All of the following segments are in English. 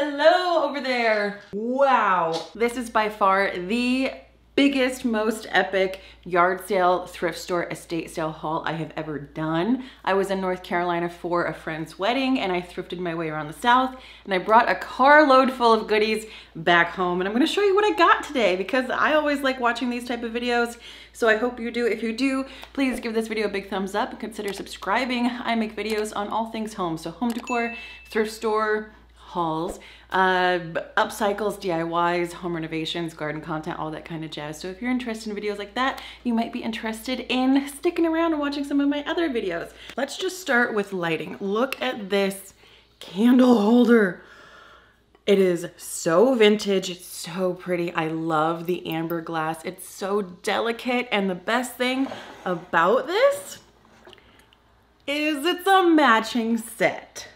Hello over there. Wow. This is by far the biggest, most epic yard sale, thrift store, estate sale haul I have ever done. I was in North Carolina for a friend's wedding and I thrifted my way around the South and I brought a carload full of goodies back home and I'm gonna show you what I got today because I always like watching these type of videos. So I hope you do. If you do, please give this video a big thumbs up and consider subscribing. I make videos on all things home. So home decor, thrift store, hauls, uh, upcycles, DIYs, home renovations, garden content, all that kind of jazz. So if you're interested in videos like that, you might be interested in sticking around and watching some of my other videos. Let's just start with lighting. Look at this candle holder. It is so vintage, it's so pretty. I love the amber glass. It's so delicate and the best thing about this is it's a matching set.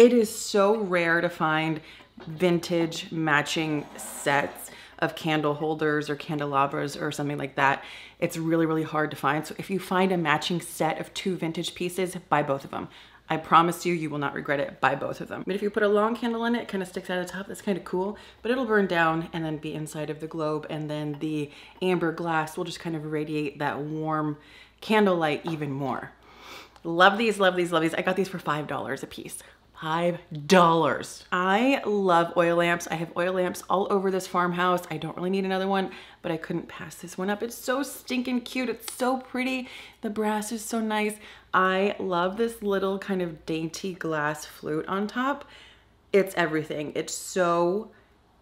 It is so rare to find vintage matching sets of candle holders or candelabras or something like that. It's really, really hard to find. So if you find a matching set of two vintage pieces, buy both of them. I promise you, you will not regret it. Buy both of them. But if you put a long candle in it, it kind of sticks out of the top. That's kind of cool, but it'll burn down and then be inside of the globe. And then the amber glass will just kind of radiate that warm candlelight even more. Love these, love these, love these. I got these for $5 a piece. $5. I love oil lamps. I have oil lamps all over this farmhouse. I don't really need another one, but I couldn't pass this one up. It's so stinking cute. It's so pretty. The brass is so nice. I love this little kind of dainty glass flute on top. It's everything. It's so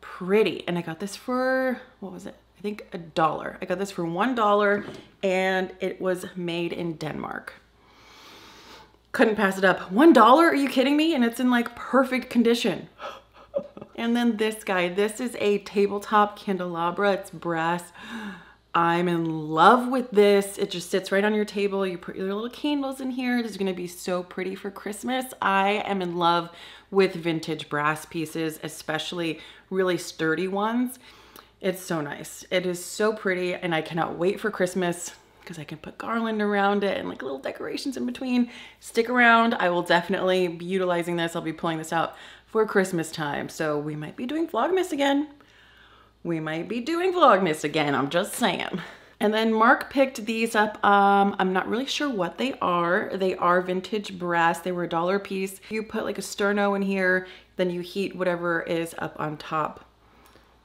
pretty. And I got this for, what was it? I think a dollar. I got this for $1 and it was made in Denmark couldn't pass it up. One dollar? Are you kidding me? And it's in like perfect condition. and then this guy, this is a tabletop candelabra. It's brass. I'm in love with this. It just sits right on your table. You put your little candles in here. It is gonna be so pretty for Christmas. I am in love with vintage brass pieces, especially really sturdy ones. It's so nice. It is so pretty and I cannot wait for Christmas because I can put garland around it and like little decorations in between. Stick around. I will definitely be utilizing this. I'll be pulling this out for Christmas time. So we might be doing Vlogmas again. We might be doing Vlogmas again. I'm just saying. And then Mark picked these up. Um, I'm not really sure what they are. They are vintage brass. They were a dollar piece. You put like a sterno in here, then you heat whatever is up on top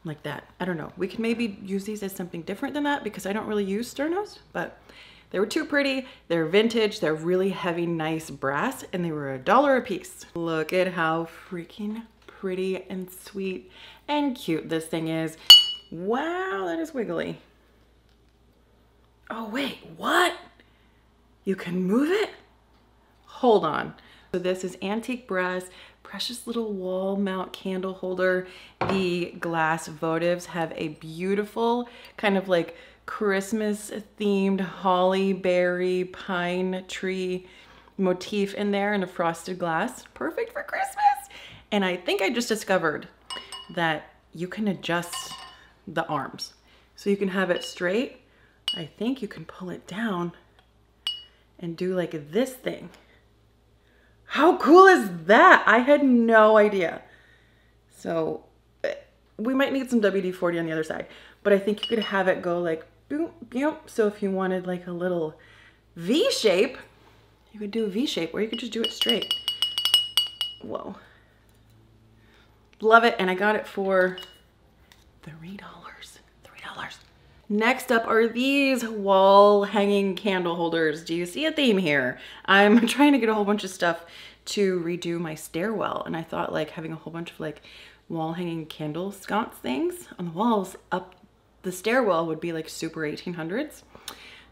like that. I don't know. We can maybe use these as something different than that because I don't really use sternos, but they were too pretty. They're vintage. They're really heavy, nice brass, and they were a dollar a piece. Look at how freaking pretty and sweet and cute this thing is. Wow, that is wiggly. Oh, wait, what? You can move it? Hold on. So this is antique brass precious little wall mount candle holder. The glass votives have a beautiful kind of like Christmas themed holly berry pine tree motif in there in a frosted glass. Perfect for Christmas. And I think I just discovered that you can adjust the arms. So you can have it straight. I think you can pull it down and do like this thing. How cool is that? I had no idea. So eh, we might need some WD-40 on the other side, but I think you could have it go like boom, boom. So if you wanted like a little V shape, you could do a V shape or you could just do it straight. Whoa. Love it. And I got it for $3. $3. Next up are these wall hanging candle holders. Do you see a theme here? I'm trying to get a whole bunch of stuff to redo my stairwell and I thought like having a whole bunch of like wall hanging candle sconce things on the walls up the stairwell would be like super 1800s.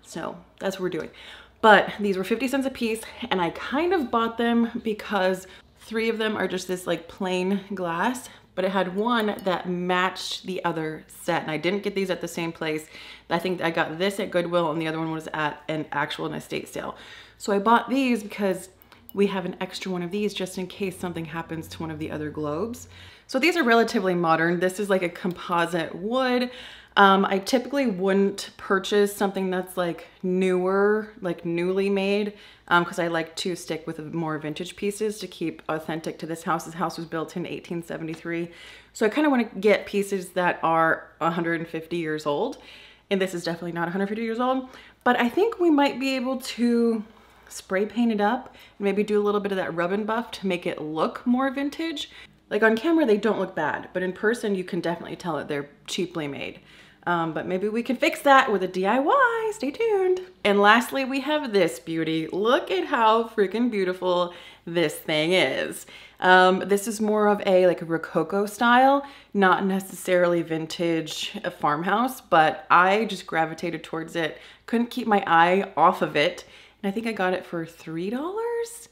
So that's what we're doing. But these were 50 cents a piece and I kind of bought them because three of them are just this like plain glass but it had one that matched the other set. And I didn't get these at the same place. I think I got this at Goodwill and the other one was at an actual estate sale. So I bought these because we have an extra one of these just in case something happens to one of the other globes. So these are relatively modern. This is like a composite wood. Um, I typically wouldn't purchase something that's like newer, like newly made, because um, I like to stick with more vintage pieces to keep authentic to this house. This house was built in 1873. So I kind of want to get pieces that are 150 years old. And this is definitely not 150 years old, but I think we might be able to spray paint it up and maybe do a little bit of that rub and buff to make it look more vintage. Like on camera, they don't look bad, but in person, you can definitely tell that they're cheaply made. Um, but maybe we can fix that with a DIY, stay tuned. And lastly, we have this beauty. Look at how freaking beautiful this thing is. Um, this is more of a like a Rococo style, not necessarily vintage a farmhouse, but I just gravitated towards it. Couldn't keep my eye off of it. And I think I got it for $3.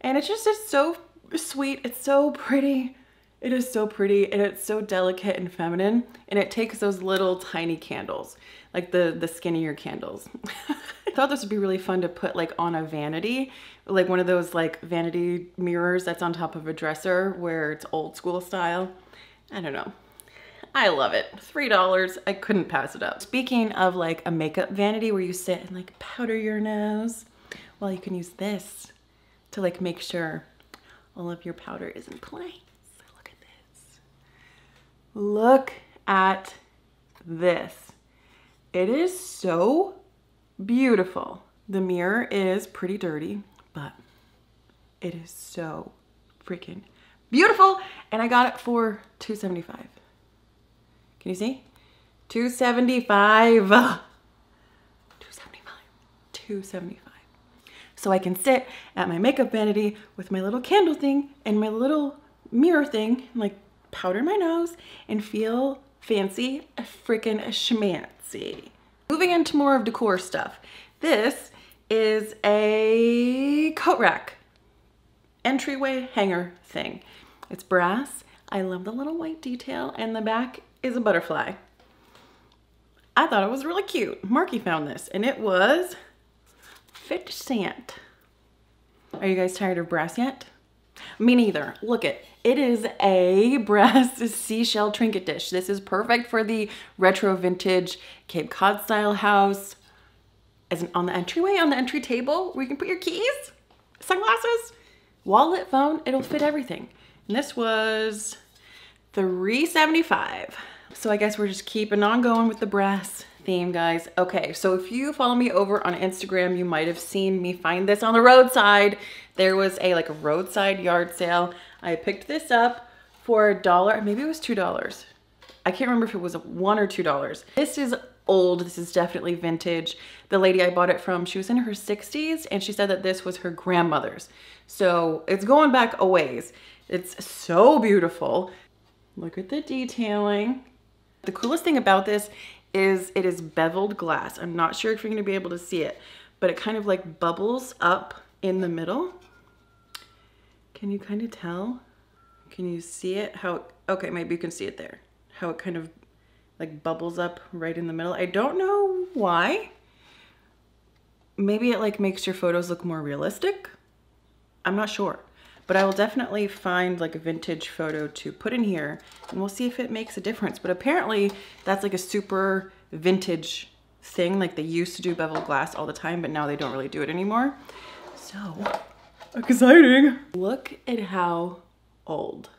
And it's just, it's so sweet. It's so pretty. It is so pretty and it's so delicate and feminine. And it takes those little tiny candles, like the, the skinnier candles. I thought this would be really fun to put like on a vanity, like one of those like vanity mirrors that's on top of a dresser where it's old school style. I don't know. I love it. $3, I couldn't pass it up. Speaking of like a makeup vanity where you sit and like powder your nose, well, you can use this to like make sure all of your powder is in place. Look at this. It is so beautiful. The mirror is pretty dirty, but it is so freaking beautiful. And I got it for 275. Can you see? 275. 275. 275. So I can sit at my makeup vanity with my little candle thing and my little mirror thing, like powder my nose and feel fancy, a freaking schmancy. Moving into more of decor stuff. This is a coat rack entryway hanger thing. It's brass. I love the little white detail and the back is a butterfly. I thought it was really cute. Marky found this and it was 50 cent. Are you guys tired of brass yet? Me neither. Look it. It is a brass seashell trinket dish. This is perfect for the retro vintage Cape Cod style house. As an, on the entryway, on the entry table, where you can put your keys, sunglasses, wallet, phone, it'll fit everything. And this was 375. So I guess we're just keeping on going with the brass theme, guys. Okay, so if you follow me over on Instagram, you might have seen me find this on the roadside. There was a like a roadside yard sale. I picked this up for a dollar, maybe it was $2. I can't remember if it was one or $2. This is old, this is definitely vintage. The lady I bought it from, she was in her 60s and she said that this was her grandmother's. So it's going back a ways. It's so beautiful. Look at the detailing. The coolest thing about this is it is beveled glass. I'm not sure if you're gonna be able to see it, but it kind of like bubbles up in the middle. Can you kind of tell? Can you see it? How, okay, maybe you can see it there. How it kind of like bubbles up right in the middle. I don't know why. Maybe it like makes your photos look more realistic. I'm not sure, but I will definitely find like a vintage photo to put in here and we'll see if it makes a difference. But apparently that's like a super vintage thing. Like they used to do beveled glass all the time, but now they don't really do it anymore. So exciting. Look at how old.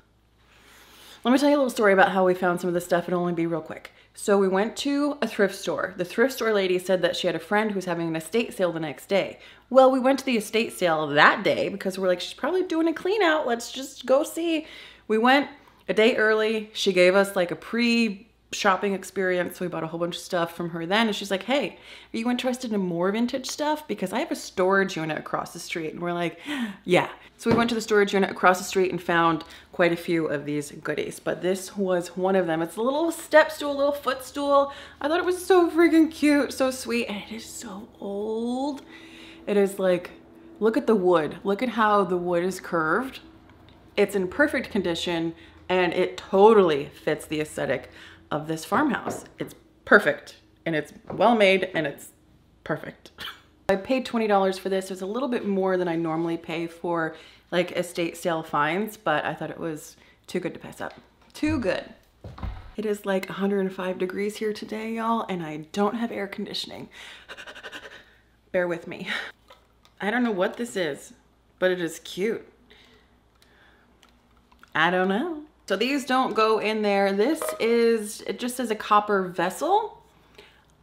Let me tell you a little story about how we found some of this stuff. It'll only be real quick. So we went to a thrift store. The thrift store lady said that she had a friend who's having an estate sale the next day. Well, we went to the estate sale that day because we're like, she's probably doing a clean out. Let's just go see. We went a day early. She gave us like a pre shopping experience. So we bought a whole bunch of stuff from her then. And she's like, hey, are you interested in more vintage stuff? Because I have a storage unit across the street. And we're like, yeah. So we went to the storage unit across the street and found quite a few of these goodies. But this was one of them. It's a little step stool, a little footstool. I thought it was so freaking cute, so sweet. And it is so old. It is like, look at the wood. Look at how the wood is curved. It's in perfect condition and it totally fits the aesthetic of this farmhouse. It's perfect and it's well made and it's perfect. I paid $20 for this. It was a little bit more than I normally pay for like estate sale finds, but I thought it was too good to pass up. Too good. It is like 105 degrees here today, y'all, and I don't have air conditioning. Bear with me. I don't know what this is, but it is cute. I don't know. So these don't go in there. This is, it just says a copper vessel.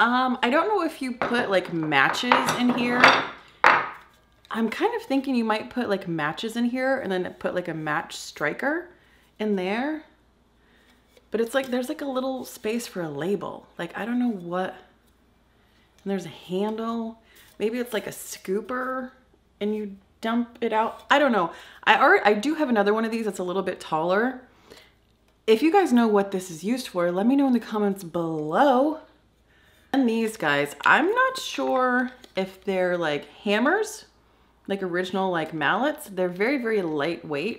Um, I don't know if you put like matches in here. I'm kind of thinking you might put like matches in here and then put like a match striker in there. But it's like, there's like a little space for a label. Like, I don't know what, and there's a handle. Maybe it's like a scooper and you dump it out. I don't know. I already, I do have another one of these that's a little bit taller. If you guys know what this is used for, let me know in the comments below. And these guys, I'm not sure if they're like hammers, like original like mallets. They're very, very lightweight.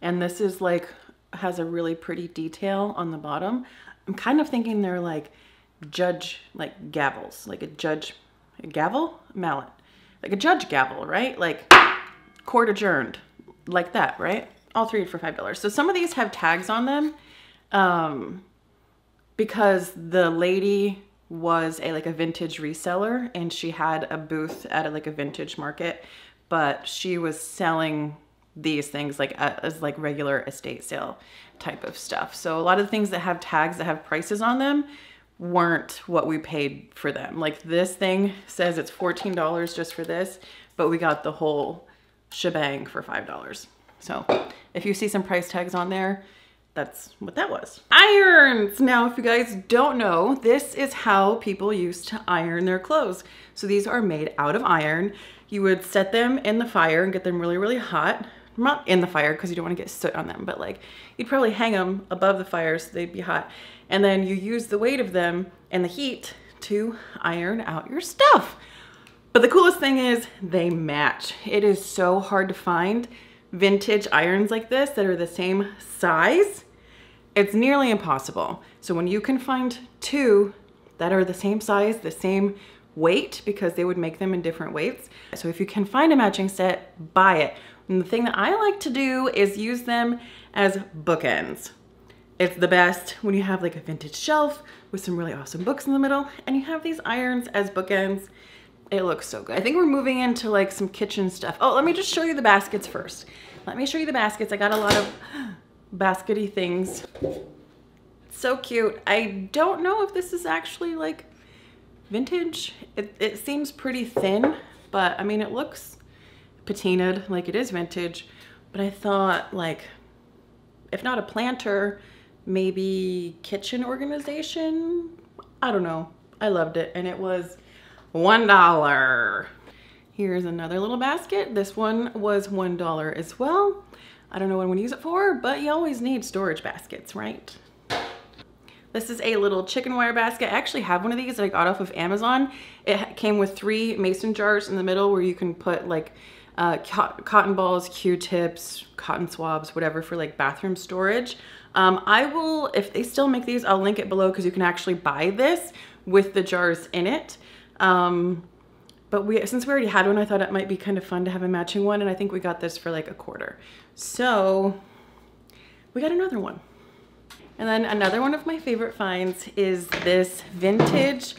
And this is like, has a really pretty detail on the bottom. I'm kind of thinking they're like judge, like gavels, like a judge, a gavel? Mallet. Like a judge gavel, right? Like court adjourned, like that, right? All three for $5. So some of these have tags on them um, because the lady was a like a vintage reseller and she had a booth at a, like a vintage market, but she was selling these things like as like regular estate sale type of stuff. So a lot of things that have tags that have prices on them weren't what we paid for them. Like this thing says it's $14 just for this, but we got the whole shebang for $5. So if you see some price tags on there, that's what that was. Irons! Now, if you guys don't know, this is how people used to iron their clothes. So these are made out of iron. You would set them in the fire and get them really, really hot. Not in the fire because you don't want to get soot on them, but like you'd probably hang them above the fire so they'd be hot. And then you use the weight of them and the heat to iron out your stuff. But the coolest thing is they match. It is so hard to find vintage irons like this that are the same size, it's nearly impossible. So when you can find two that are the same size, the same weight, because they would make them in different weights. So if you can find a matching set, buy it. And the thing that I like to do is use them as bookends. It's the best when you have like a vintage shelf with some really awesome books in the middle and you have these irons as bookends. It looks so good. I think we're moving into like some kitchen stuff. Oh, let me just show you the baskets first. Let me show you the baskets. I got a lot of baskety things. So cute. I don't know if this is actually like vintage. It, it seems pretty thin, but I mean, it looks patinaed like it is vintage, but I thought like, if not a planter, maybe kitchen organization. I don't know. I loved it and it was $1. Here's another little basket. This one was $1 as well. I don't know what I'm gonna use it for, but you always need storage baskets, right? This is a little chicken wire basket. I actually have one of these that I got off of Amazon. It came with three mason jars in the middle where you can put like uh, cotton balls, Q-tips, cotton swabs, whatever for like bathroom storage. Um, I will, if they still make these, I'll link it below because you can actually buy this with the jars in it. Um, but we, since we already had one, I thought it might be kind of fun to have a matching one. And I think we got this for like a quarter. So we got another one. And then another one of my favorite finds is this vintage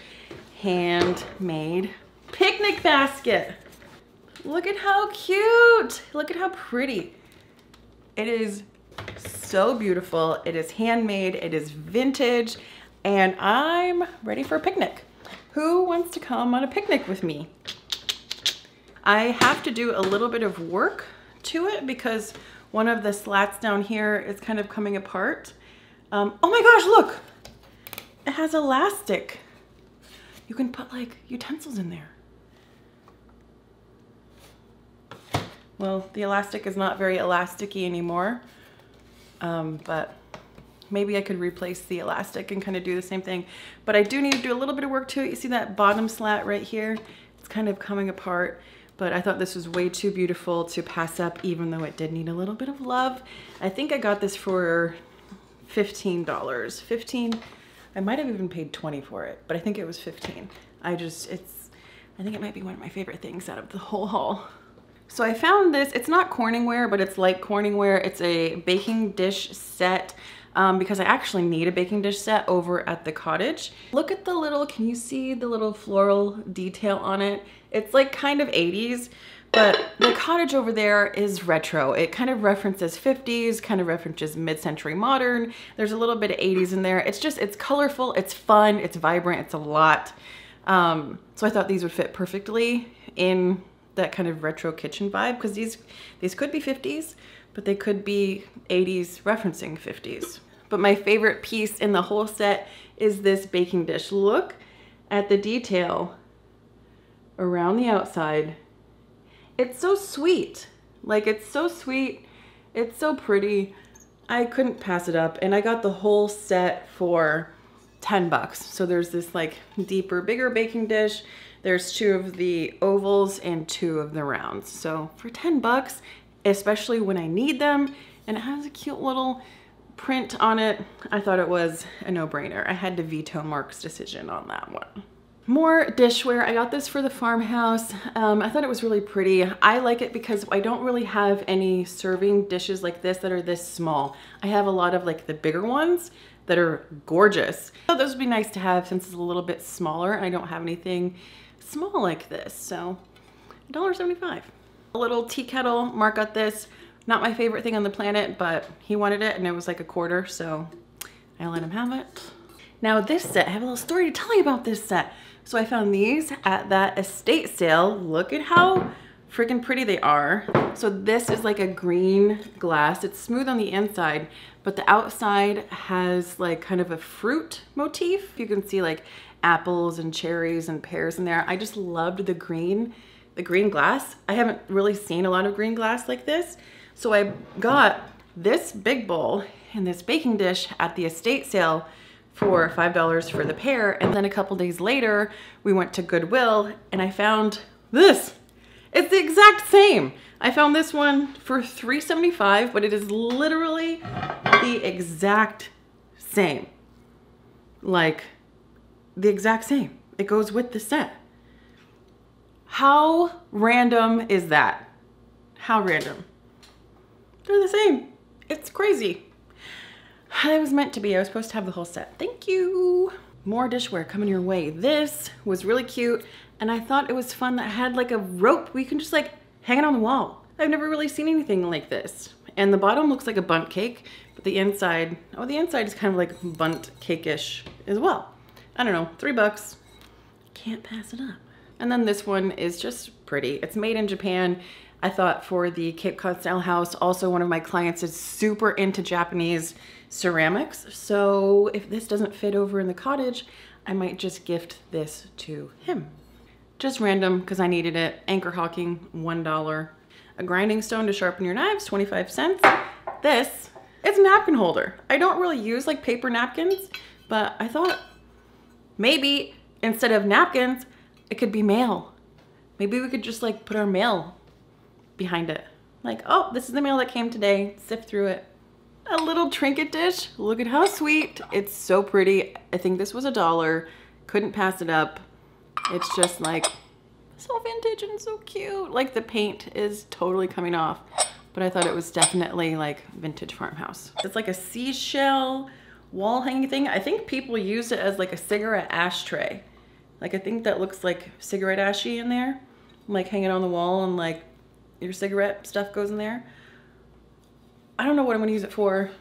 handmade picnic basket. Look at how cute. Look at how pretty. It is so beautiful. It is handmade, it is vintage, and I'm ready for a picnic. Who wants to come on a picnic with me? I have to do a little bit of work to it because one of the slats down here is kind of coming apart. Um, oh my gosh, look! It has elastic. You can put like utensils in there. Well, the elastic is not very elasticy anymore, um, but maybe I could replace the elastic and kind of do the same thing. But I do need to do a little bit of work to it. You see that bottom slat right here? It's kind of coming apart, but I thought this was way too beautiful to pass up even though it did need a little bit of love. I think I got this for $15. 15, I might have even paid 20 for it, but I think it was 15. I just, it's I think it might be one of my favorite things out of the whole haul. So I found this, it's not Corningware, but it's like Corningware. It's a baking dish set um, because I actually need a baking dish set over at the cottage. Look at the little, can you see the little floral detail on it? It's like kind of 80s, but the cottage over there is retro. It kind of references 50s, kind of references mid-century modern. There's a little bit of 80s in there. It's just, it's colorful, it's fun, it's vibrant, it's a lot. Um, so I thought these would fit perfectly in that kind of retro kitchen vibe because these, these could be 50s, but they could be 80s referencing 50s. But my favorite piece in the whole set is this baking dish. Look at the detail around the outside. It's so sweet. Like it's so sweet. It's so pretty. I couldn't pass it up. And I got the whole set for 10 bucks. So there's this like deeper, bigger baking dish. There's two of the ovals and two of the rounds. So for 10 bucks, especially when I need them, and it has a cute little print on it, I thought it was a no-brainer. I had to veto Mark's decision on that one. More dishware. I got this for the farmhouse. Um, I thought it was really pretty. I like it because I don't really have any serving dishes like this that are this small. I have a lot of like the bigger ones that are gorgeous. So those would be nice to have since it's a little bit smaller I don't have anything small like this. So $1.75. A little tea kettle. Mark got this. Not my favorite thing on the planet, but he wanted it and it was like a quarter, so I let him have it. Now this set, I have a little story to tell you about this set. So I found these at that estate sale. Look at how freaking pretty they are. So this is like a green glass. It's smooth on the inside, but the outside has like kind of a fruit motif. You can see like apples and cherries and pears in there. I just loved the green, the green glass. I haven't really seen a lot of green glass like this. So I got this big bowl and this baking dish at the estate sale for $5 for the pair. And then a couple days later, we went to Goodwill and I found this. It's the exact same. I found this one for $3.75, but it is literally the exact same. Like, the exact same. It goes with the set. How random is that? How random? They're the same. It's crazy. I was meant to be. I was supposed to have the whole set. Thank you. More dishware coming your way. This was really cute and I thought it was fun that had like a rope we can just like hang it on the wall. I've never really seen anything like this. And the bottom looks like a Bundt cake, but the inside, oh, the inside is kind of like Bundt cake-ish as well. I don't know, three bucks. Can't pass it up. And then this one is just pretty. It's made in Japan. I thought for the Cape Cod style house, also one of my clients is super into Japanese ceramics. So if this doesn't fit over in the cottage, I might just gift this to him. Just random because I needed it. Anchor hocking, $1. A grinding stone to sharpen your knives, 25 cents. This, it's a napkin holder. I don't really use like paper napkins, but I thought maybe instead of napkins, it could be mail. Maybe we could just like put our mail behind it. Like, oh, this is the mail that came today. Sift through it. A little trinket dish. Look at how sweet. It's so pretty. I think this was a dollar. Couldn't pass it up. It's just like so vintage and so cute. Like the paint is totally coming off, but I thought it was definitely like vintage farmhouse. It's like a seashell wall hanging thing. I think people use it as like a cigarette ashtray. Like I think that looks like cigarette ashy in there. I'm Like hang it on the wall and like your cigarette stuff goes in there. I don't know what I'm gonna use it for,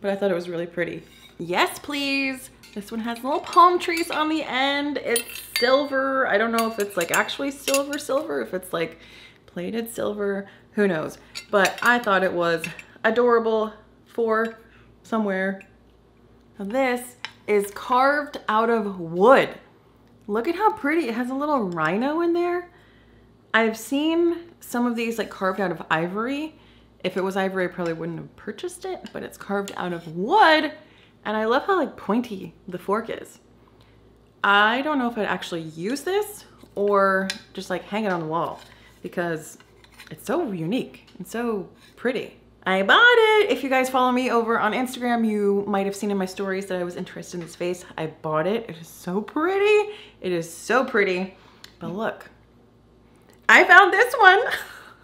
but I thought it was really pretty. Yes, please. This one has little palm trees on the end. It's silver. I don't know if it's like actually silver silver, if it's like plated silver, who knows. But I thought it was adorable for somewhere. Now this is carved out of wood. Look at how pretty. It has a little rhino in there. I've seen some of these like carved out of ivory. If it was ivory, I probably wouldn't have purchased it, but it's carved out of wood. And I love how like pointy the fork is. I don't know if I'd actually use this or just like hang it on the wall because it's so unique and so pretty. I bought it. If you guys follow me over on Instagram, you might have seen in my stories that I was interested in this vase. I bought it. It is so pretty. It is so pretty. But look, I found this one.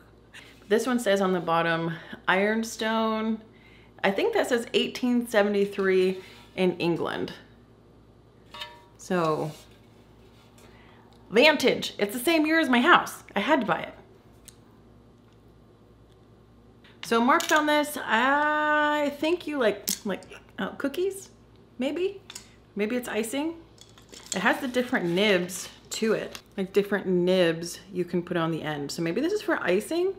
this one says on the bottom, Ironstone. I think that says 1873 in England. So, Vantage. It's the same year as my house. I had to buy it. So Mark found this. I think you like like uh, cookies, maybe. Maybe it's icing. It has the different nibs to it, like different nibs you can put on the end. So maybe this is for icing,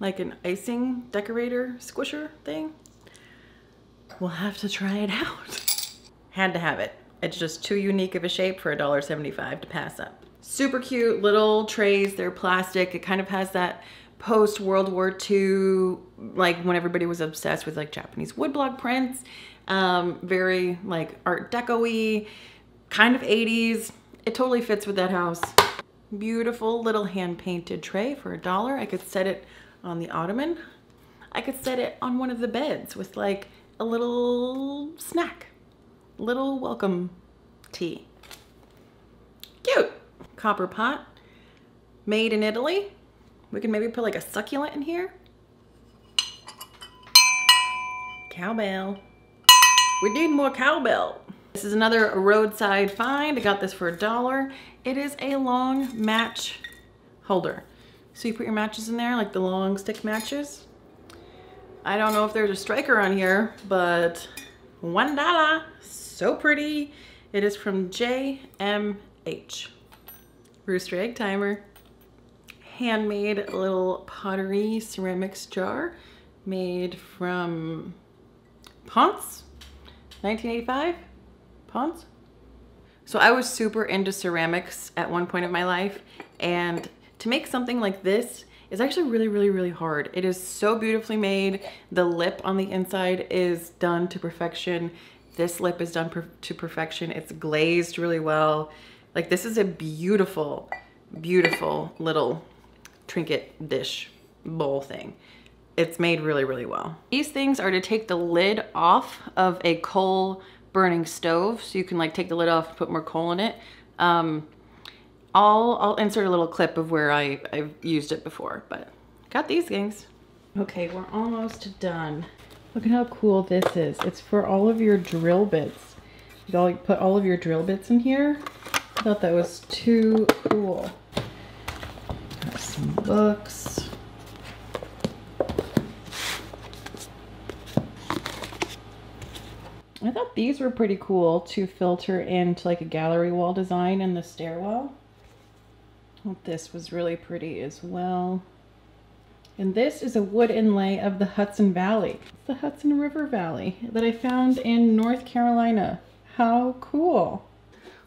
like an icing decorator squisher thing. We'll have to try it out. Had to have it. It's just too unique of a shape for $1.75 to pass up. Super cute little trays. They're plastic. It kind of has that post World War II, like when everybody was obsessed with like Japanese woodblock prints. Um, very like art deco-y, kind of 80s. It totally fits with that house. Beautiful little hand painted tray for a dollar. I could set it on the ottoman. I could set it on one of the beds with like a little snack, little welcome tea. Cute. Copper pot, made in Italy. We can maybe put like a succulent in here. Cowbell. We need more cowbell. This is another roadside find. I got this for a dollar. It is a long match holder. So you put your matches in there, like the long stick matches. I don't know if there's a striker on here, but one dollar. So pretty. It is from JMH. Rooster egg timer. Handmade little pottery ceramics jar made from Ponce, 1985, So I was super into ceramics at one point of my life and to make something like this is actually really, really, really hard. It is so beautifully made. The lip on the inside is done to perfection. This lip is done per to perfection. It's glazed really well. Like this is a beautiful, beautiful little trinket dish bowl thing. It's made really, really well. These things are to take the lid off of a coal burning stove. So you can like take the lid off, and put more coal in it. Um, I'll, I'll insert a little clip of where I, I've used it before, but got these things. Okay, we're almost done. Look at how cool this is. It's for all of your drill bits. You all put all of your drill bits in here. I thought that was too cool. Got some books. I thought these were pretty cool to filter into like a gallery wall design in the stairwell. This was really pretty as well. And this is a wood inlay of the Hudson Valley. It's the Hudson River Valley that I found in North Carolina. How cool.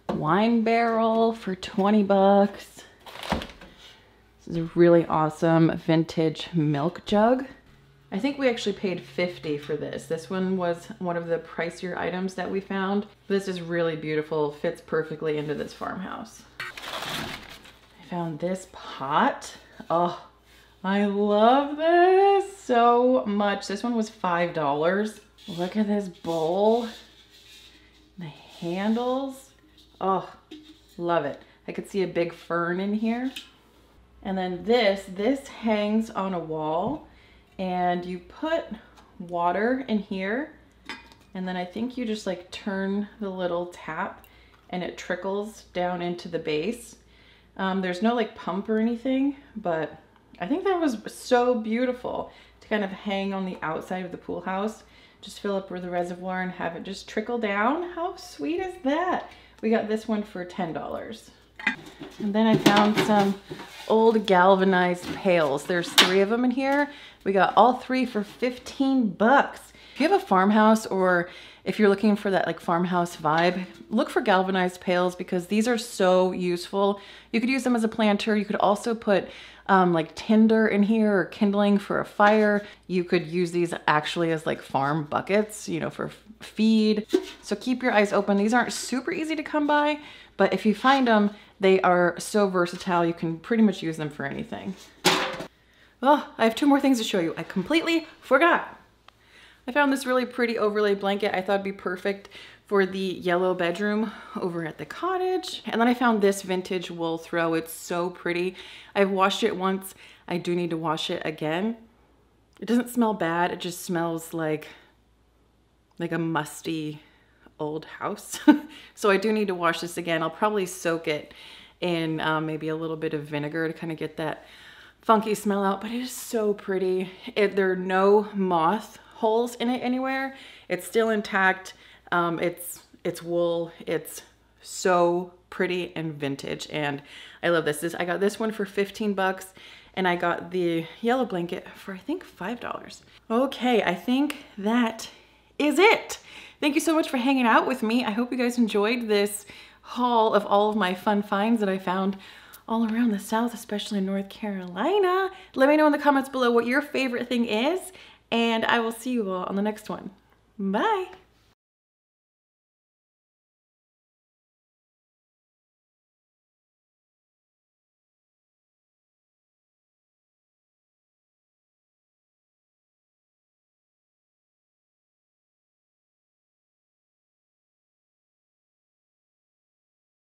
Wine barrel for 20 bucks. This is a really awesome vintage milk jug. I think we actually paid 50 for this. This one was one of the pricier items that we found. This is really beautiful, fits perfectly into this farmhouse I found this pot. Oh, I love this so much. This one was $5. Look at this bowl. The handles. Oh, love it. I could see a big fern in here. And then this, this hangs on a wall and you put water in here and then I think you just like turn the little tap and it trickles down into the base. Um, there's no like pump or anything, but I think that was so beautiful to kind of hang on the outside of the pool house. Just fill up with the reservoir and have it just trickle down. How sweet is that? We got this one for $10. And then I found some old galvanized pails. There's three of them in here. We got all three for 15 bucks. If you have a farmhouse or if you're looking for that like farmhouse vibe, look for galvanized pails because these are so useful. You could use them as a planter. You could also put um, like tinder in here or kindling for a fire. You could use these actually as like farm buckets, you know, for feed. So keep your eyes open. These aren't super easy to come by, but if you find them, they are so versatile. You can pretty much use them for anything. Oh, I have two more things to show you. I completely forgot. I found this really pretty overlay blanket. I thought it'd be perfect for the yellow bedroom over at the cottage. And then I found this vintage wool throw. It's so pretty. I've washed it once. I do need to wash it again. It doesn't smell bad. It just smells like, like a musty old house. so I do need to wash this again. I'll probably soak it in um, maybe a little bit of vinegar to kind of get that funky smell out, but it is so pretty. It, there are no moth holes in it anywhere. It's still intact. Um, it's, it's wool. It's so pretty and vintage. And I love this. this. I got this one for 15 bucks and I got the yellow blanket for I think $5. Okay, I think that is it. Thank you so much for hanging out with me. I hope you guys enjoyed this haul of all of my fun finds that I found all around the South, especially in North Carolina. Let me know in the comments below what your favorite thing is, and I will see you all on the next one. Bye.